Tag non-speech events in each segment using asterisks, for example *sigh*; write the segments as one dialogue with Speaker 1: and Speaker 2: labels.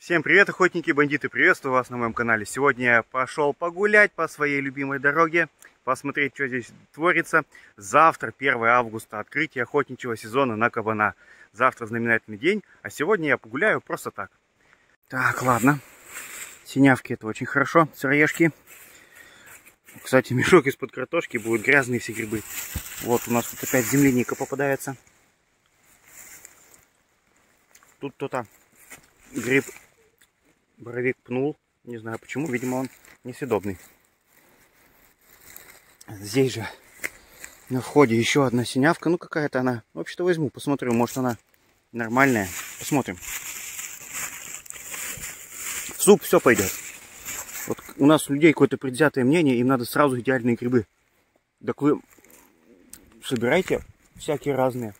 Speaker 1: Всем привет, охотники, бандиты, приветствую вас на моем канале. Сегодня я пошел погулять по своей любимой дороге, посмотреть, что здесь творится. Завтра, 1 августа, открытие охотничьего сезона на кабана. Завтра знаменательный день, а сегодня я погуляю просто так. Так, ладно. Синявки это очень хорошо, сыроежки. Кстати, мешок из-под картошки, будут грязные все грибы. Вот у нас тут опять земляника попадается. Тут кто-то гриб боровик пнул. Не знаю почему, видимо он несъедобный. Здесь же на входе еще одна синявка. Ну какая-то она. Вообще-то возьму, посмотрю, может она нормальная. Посмотрим. В суп все пойдет. Вот у нас у людей какое-то предвзятое мнение, им надо сразу идеальные грибы. Так вы собирайте всякие разные.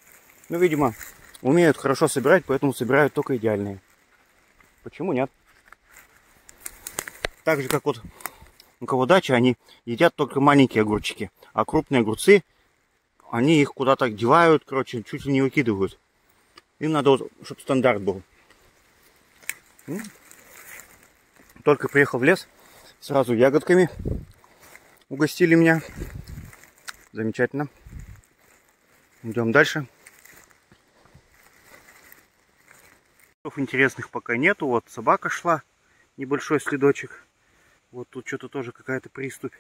Speaker 1: Ну, видимо, умеют хорошо собирать, поэтому собирают только идеальные. Почему нет? Так же, как вот у кого дача, они едят только маленькие огурчики. А крупные огурцы, они их куда-то девают, короче, чуть ли не выкидывают. Им надо, вот, чтобы стандарт был. Только приехал в лес, сразу ягодками угостили меня. Замечательно. Идем дальше. Интересных пока нету. Вот собака шла, небольшой следочек. Вот тут что-то тоже какая-то приступь.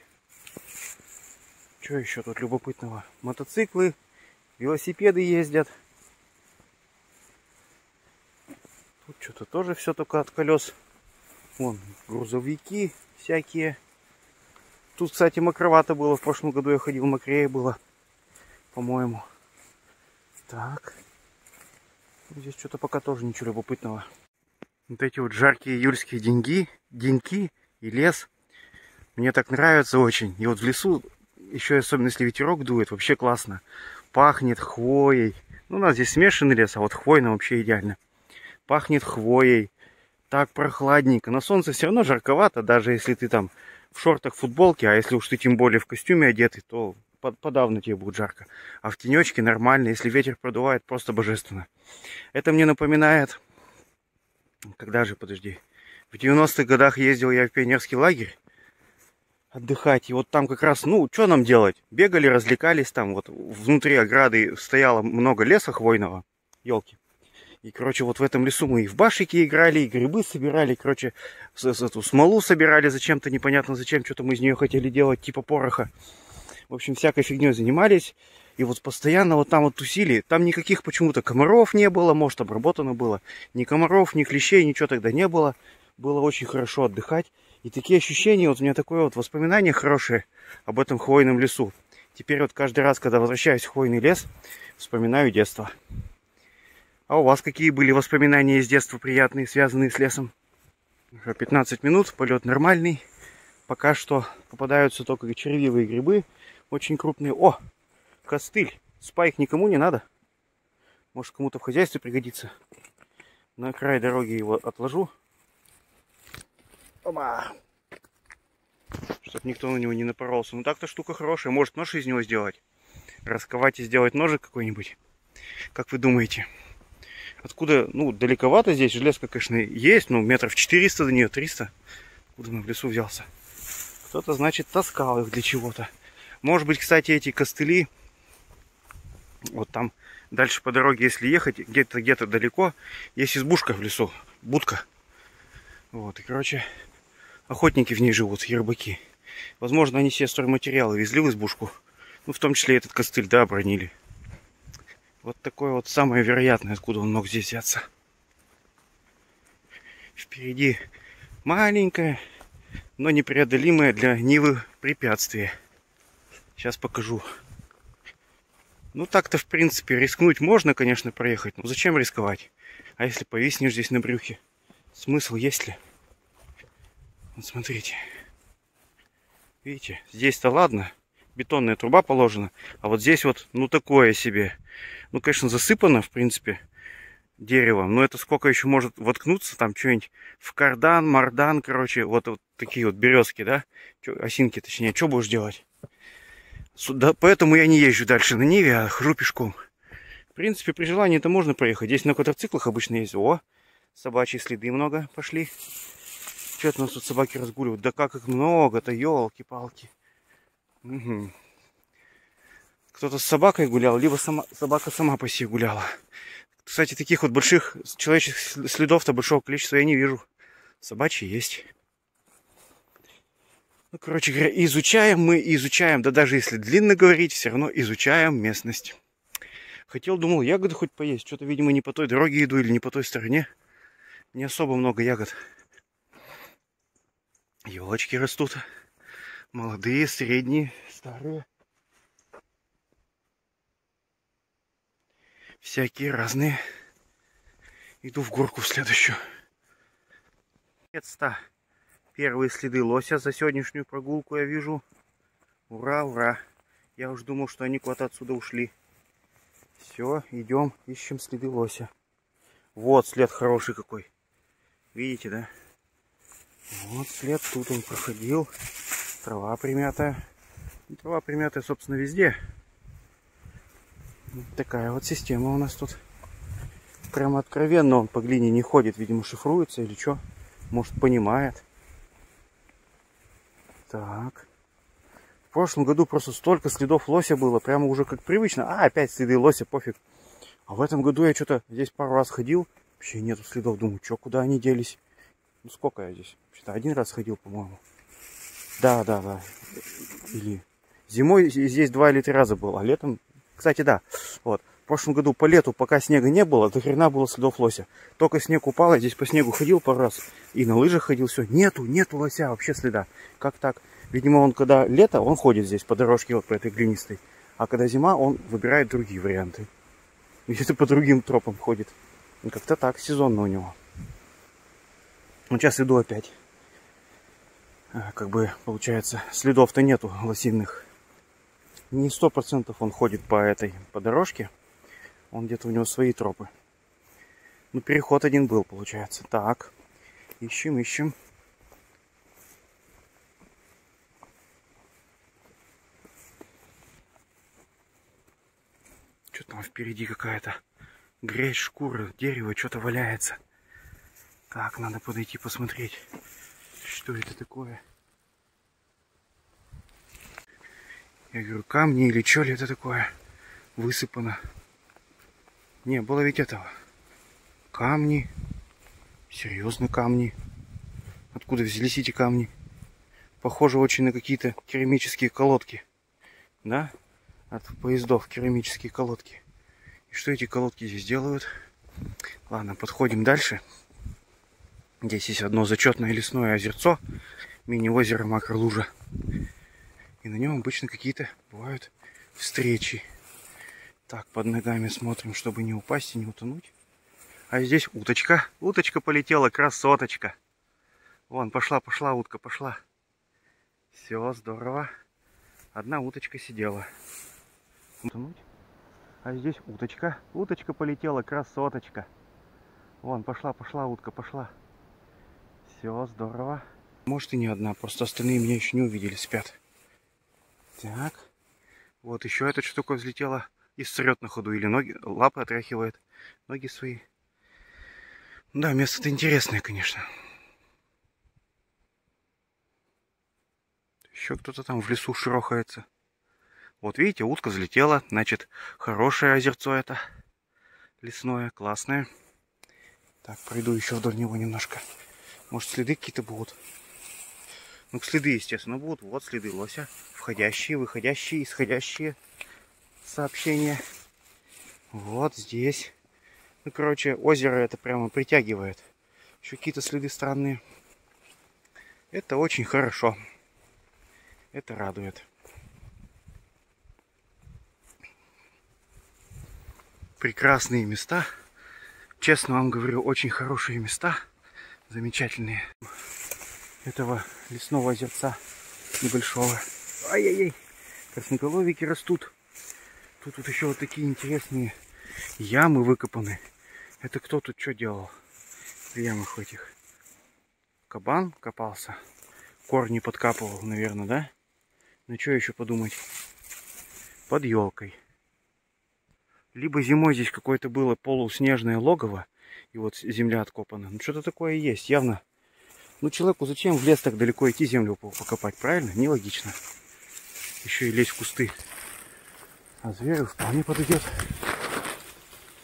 Speaker 1: Что еще тут любопытного? Мотоциклы, велосипеды ездят. Тут что-то тоже все только от колес. Вон, грузовики всякие. Тут, кстати, мокровато было. В прошлом году я ходил, мокрее было. По-моему. Так. Здесь что-то пока тоже ничего любопытного. Вот эти вот жаркие июльские деньги, деньки и лес. Мне так нравится очень. И вот в лесу, еще особенно если ветерок дует, вообще классно. Пахнет хвоей. Ну, у нас здесь смешанный лес, а вот хвойно вообще идеально. Пахнет хвоей. Так прохладненько. На солнце все равно жарковато, даже если ты там в шортах, футболке, а если уж ты тем более в костюме одетый, то подавно тебе будет жарко. А в тенечке нормально, если ветер продувает, просто божественно. Это мне напоминает... Когда же, подожди. В 90-х годах ездил я в пионерский лагерь отдыхать. И вот там как раз, ну, что нам делать? Бегали, развлекались там. Вот внутри ограды стояло много леса хвойного, елки. И, короче, вот в этом лесу мы и в башики играли, и грибы собирали, короче, эту смолу собирали зачем-то, непонятно зачем, что-то мы из нее хотели делать, типа пороха. В общем, всякой фигней занимались. И вот постоянно вот там вот тусили. Там никаких почему-то комаров не было, может, обработано было. Ни комаров, ни клещей, ничего тогда не было было очень хорошо отдыхать. И такие ощущения, вот у меня такое вот воспоминание хорошее об этом хвойном лесу. Теперь вот каждый раз, когда возвращаюсь в хвойный лес, вспоминаю детство. А у вас какие были воспоминания из детства приятные, связанные с лесом? 15 минут, полет нормальный. Пока что попадаются только червивые грибы, очень крупные. О, костыль. Спайк никому не надо. Может кому-то в хозяйстве пригодится. На край дороги его отложу. Ома. Чтоб никто на него не напоролся. Ну так-то штука хорошая. Может нож из него сделать. Расковать и сделать ножик какой-нибудь. Как вы думаете? Откуда, ну, далековато здесь. Железка, конечно, есть, но метров 400 до нее, 300. Откуда он в лесу взялся? Кто-то, значит, таскал их для чего-то. Может быть, кстати, эти костыли, вот там дальше по дороге, если ехать, где-то где-то далеко, есть избушка в лесу, будка. Вот, и, короче, охотники в ней живут, рыбаки. Возможно, они себе стройматериалы везли в избушку. Ну, в том числе этот костыль, да, обронили. Вот такое вот самое вероятное, откуда он мог здесь взяться. Впереди маленькое, но непреодолимое для Нивы препятствие. Сейчас покажу. Ну так-то, в принципе, рискнуть можно, конечно, проехать. Но зачем рисковать? А если повиснешь здесь на брюхе? Смысл есть ли? Вот смотрите. Видите, здесь-то ладно, бетонная труба положена, а вот здесь вот, ну такое себе. Ну, конечно, засыпано, в принципе, деревом, но это сколько еще может воткнуться, там что-нибудь в кардан, мардан, короче, вот, вот такие вот березки, да, Чё, осинки, точнее, что будешь делать? Сюда, поэтому я не езжу дальше на Ниве, а хожу пешком. В принципе, при желании это можно проехать. Здесь на квадроциклах обычно есть. О, Собачьи следы много пошли. Что-то у нас тут собаки разгуливают. Да как их много-то, елки-палки. Угу. Кто-то с собакой гулял, либо сама, собака сама по себе гуляла. Кстати, таких вот больших человеческих следов-то большого количества я не вижу. Собачьи есть. Ну, короче говоря, изучаем мы, изучаем, да даже если длинно говорить, все равно изучаем местность. Хотел, думал, ягоды хоть поесть. Что-то, видимо, не по той дороге иду или не по той стороне. Не особо много ягод. Елочки растут. Молодые, средние, старые. Всякие разные. Иду в горку в следующую. Наконец-то первые следы лося за сегодняшнюю прогулку я вижу. Ура, ура. Я уж думал, что они куда-то отсюда ушли. Все, идем, ищем следы лося. Вот след хороший какой. Видите, да? Вот след, тут он проходил. Трава примятая. Трава примятая, собственно, везде. Вот такая вот система у нас тут. Прямо откровенно он по глине не ходит. Видимо, шифруется или что. Может, понимает. Так. В прошлом году просто столько следов лося было, прямо уже как привычно. А, опять следы лося, пофиг. А в этом году я что-то здесь пару раз ходил, вообще нету следов. Думаю, что, куда они делись? Ну, сколько я здесь? Вообще-то один раз ходил, по-моему. Да, да, да. Или зимой здесь два или три раза был, а летом... Кстати, да, вот. В прошлом году по лету, пока снега не было, до хрена было следов лося. Только снег упал, я здесь по снегу ходил пару раз. И на лыжах ходил, все. Нету, нету лося, вообще следа. Как так? Видимо, он когда лето, он ходит здесь по дорожке вот по этой глинистой. А когда зима, он выбирает другие варианты. *laughs* Где-то по другим тропам ходит. Как-то так, сезонно у него. Ну, сейчас иду опять. А, как бы, получается, следов-то нету лосиных. Не сто процентов он ходит по этой, по дорожке. Он где-то у него свои тропы. Ну, переход один был, получается. Так, ищем, ищем. Что там впереди какая-то грязь, шкура, дерево, что-то валяется. Так, надо подойти посмотреть, что это такое. Я говорю, камни или что ли это такое высыпано. Не, было ведь этого. Камни. Серьезно камни. Откуда взялись эти камни? Похоже очень на какие-то керамические колодки. Да? от поездов керамические колодки. И что эти колодки здесь делают? Ладно, подходим дальше. Здесь есть одно зачетное лесное озерцо, мини-озеро Макролужа. И на нем обычно какие-то бывают встречи. Так, под ногами смотрим, чтобы не упасть и не утонуть. А здесь уточка. Уточка полетела, красоточка. Вон, пошла, пошла утка, пошла. Все, здорово. Одна уточка сидела утонуть. А здесь уточка. Уточка полетела, красоточка. Вон, пошла, пошла утка, пошла. Все, здорово. Может и не одна, просто остальные меня еще не увидели, спят. Так. Вот еще эта штука взлетела и срет на ходу. Или ноги, лапы отряхивает. Ноги свои. Да, место-то интересное, конечно. Еще кто-то там в лесу шерохается. Вот видите, утка взлетела. Значит, хорошее озерцо это. Лесное, классное. Так, пройду еще вдоль него немножко. Может, следы какие-то будут. Ну, следы, естественно, будут. Вот следы лося. Входящие, выходящие, исходящие сообщения. Вот здесь. Ну, короче, озеро это прямо притягивает. Еще какие-то следы странные. Это очень хорошо. Это радует. прекрасные места. Честно вам говорю, очень хорошие места. Замечательные. Этого лесного озерца небольшого. Ай-яй-яй. Красноголовики растут. Тут вот еще вот такие интересные ямы выкопаны. Это кто тут что делал в ямах этих? Кабан копался. Корни подкапывал, наверное, да? Ну что еще подумать? Под елкой. Либо зимой здесь какое-то было полуснежное логово, И вот земля откопана. Ну, что-то такое есть, явно. Ну, человеку зачем в лес так далеко идти землю покопать, правильно? Нелогично. Еще и лезть в кусты. А зверю вполне подойдет.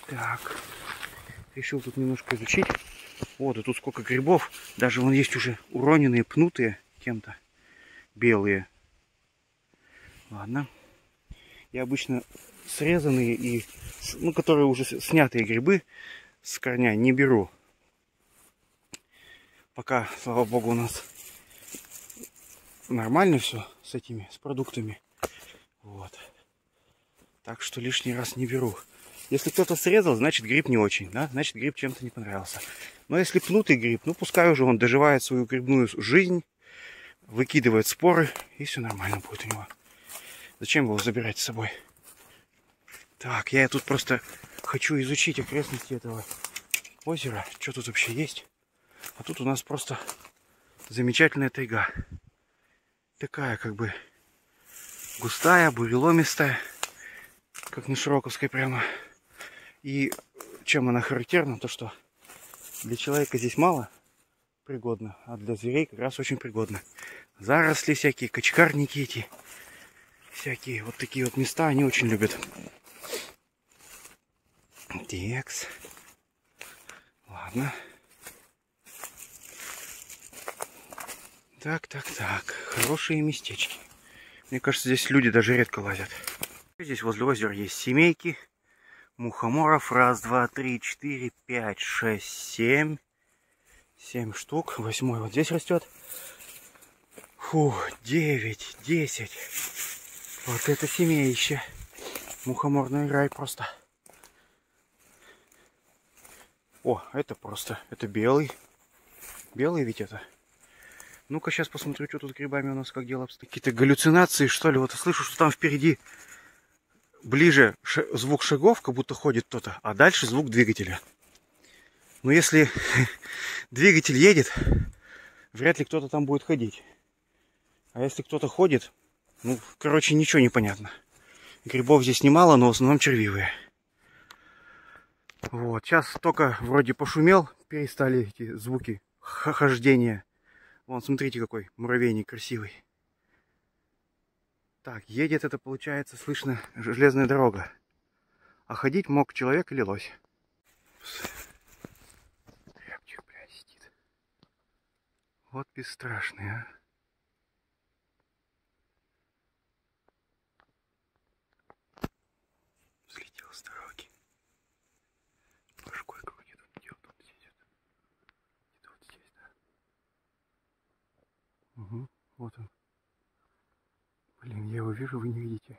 Speaker 1: Так. Решил тут немножко изучить. Вот, и тут сколько грибов. Даже вон есть уже уроненные, пнутые кем-то. Белые. Ладно. Я обычно срезанные и, ну, которые уже снятые грибы с корня не беру. Пока, слава богу, у нас нормально все с этими, с продуктами. Вот. Так что лишний раз не беру. Если кто-то срезал, значит гриб не очень, да? Значит гриб чем-то не понравился. Но если пнутый гриб, ну пускай уже он доживает свою грибную жизнь, выкидывает споры, и все нормально будет у него. Зачем его забирать с собой? Так, я тут просто хочу изучить окрестности этого озера. Что тут вообще есть? А тут у нас просто замечательная тайга. Такая как бы густая, буреломистая, как на Широковской прямо. И чем она характерна, то что для человека здесь мало пригодно, а для зверей как раз очень пригодно. Заросли всякие, качкарники эти, всякие вот такие вот места они очень любят. Текс. Ладно. Так, так, так. Хорошие местечки. Мне кажется, здесь люди даже редко лазят. Здесь возле озера есть семейки. Мухоморов. Раз, два, три, четыре, пять, шесть, семь. Семь штук. Восьмой вот здесь растет. Фу, девять, десять. Вот это семейище. Мухоморный рай просто. О, это просто, это белый. Белый ведь это. Ну-ка, сейчас посмотрю, что тут грибами у нас как дело обстоит. Какие-то галлюцинации, что ли. Вот слышу, что там впереди ближе звук шагов, как будто ходит кто-то, а дальше звук двигателя. Но если *laughs* двигатель едет, вряд ли кто-то там будет ходить. А если кто-то ходит, ну, короче, ничего не понятно. Грибов здесь немало, но в основном червивые. Вот, сейчас только вроде пошумел, перестали эти звуки хождения. Вон, смотрите, какой муравейник красивый. Так, едет это, получается, слышно, железная дорога. А ходить мог человек или лось. Рябчик, блядь, сидит. Вот бесстрашный, а. Угу, вот он. Блин, я его вижу, вы не видите.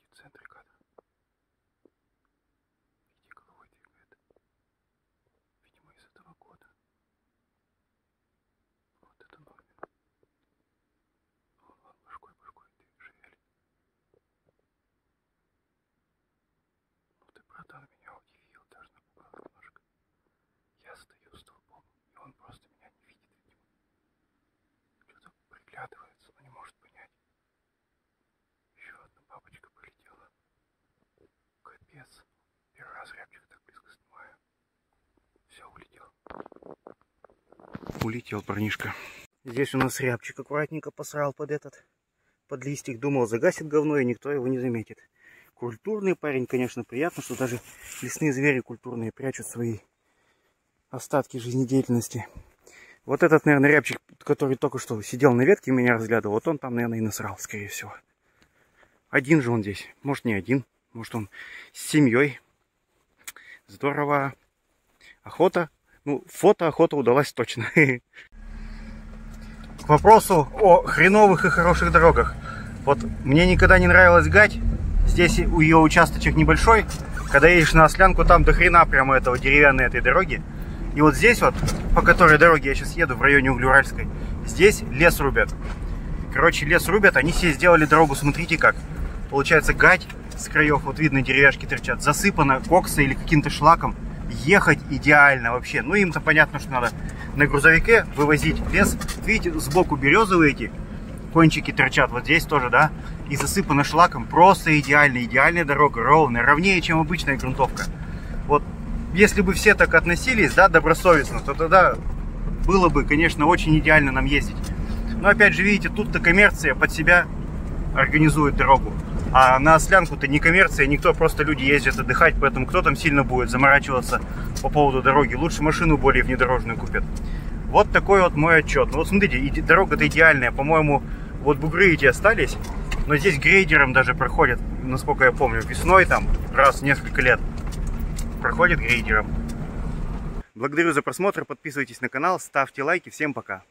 Speaker 1: Братан меня удивил, даже напугал немножко. Я стою столбом, и он просто меня не видит, видимо. Что-то приглядывается, но не может понять. Еще одна бабочка полетела. Капец. Первый раз рябчик так близко снимаю. Все, улетел. Улетел парнишка. Здесь у нас рябчик аккуратненько посрал под этот, под листик. Думал, загасит говно, и никто его не заметит. Культурный парень, конечно, приятно, что даже лесные звери культурные прячут свои остатки жизнедеятельности. Вот этот, наверное, рябчик, который только что сидел на ветке, меня разглядывал, вот он там, наверное, и насрал, скорее всего. Один же он здесь. Может, не один. Может, он с семьей. Здорово. Охота. Ну, фото охота удалась точно. *laughs* К вопросу о хреновых и хороших дорогах. Вот мне никогда не нравилось гать Здесь у ее участочек небольшой. Когда едешь на Ослянку, там до хрена прямо этого деревянной этой дороги. И вот здесь вот, по которой дороге я сейчас еду, в районе Углеуральской, здесь лес рубят. Короче, лес рубят, они себе сделали дорогу, смотрите как. Получается гать с краев, вот видно, деревяшки торчат, засыпано коксой или каким-то шлаком. Ехать идеально вообще. Ну, им-то понятно, что надо на грузовике вывозить лес. Видите, сбоку березовые эти кончики торчат, вот здесь тоже, да, и засыпано шлаком. Просто идеально, идеальная дорога, ровная, ровнее, чем обычная грунтовка. Вот, если бы все так относились, да, добросовестно, то тогда было бы, конечно, очень идеально нам ездить. Но опять же, видите, тут-то коммерция под себя организует дорогу. А на Ослянку-то не коммерция, никто, просто люди ездят отдыхать, поэтому кто там сильно будет заморачиваться по поводу дороги. Лучше машину более внедорожную купят. Вот такой вот мой отчет. Ну вот смотрите, дорога-то идеальная. По-моему, вот бугры эти остались, но здесь грейдером даже проходят, насколько я помню, весной там, раз в несколько лет. Проходит грейдером. Благодарю за просмотр, подписывайтесь на канал, ставьте лайки, всем пока.